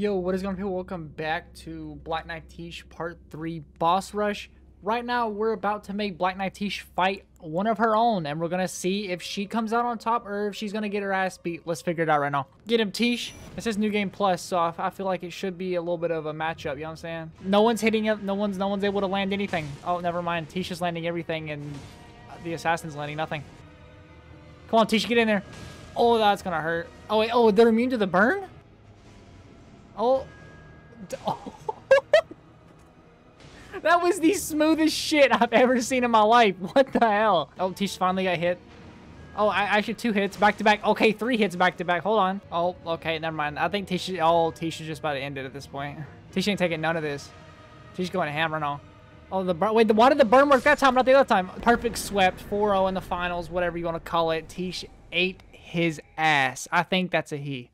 Yo, what is going on people? Welcome back to Black Knife Tiche Part 3 Boss Rush. Right now, we're about to make Black Knife Tiche fight one of her own, and we're going to see if she comes out on top or if she's going to get her ass beat. Let's figure it out right now. Get him, Tiche. It says New Game Plus, so I, feel like it should be a little bit of a matchup, you know what I'm saying? No one's hitting it. No one's, no one's able to land anything. Oh, never mind. Tiche is landing everything, and the assassin's landing nothing. Come on, Tiche, get in there. Oh, that's going to hurt. Oh, wait. Oh, they're immune to the burn? Oh. that was the smoothest shit I've ever seen in my life. What the hell? Oh, Tiche finally got hit. Oh, I actually two hits back to back. Okay, three hits back to back. Hold on. Oh, okay, never mind. I think Tiche. Oh, Tiche is just about to end it at this point. Tiche ain't taking none of this. Tiche going to hammer now. Oh, the. Wait, the, why did the burn work that time, not the other time? Perfect swept, 4-0 in the finals, whatever you want to call it. Tiche ate his ass. I think that's a he.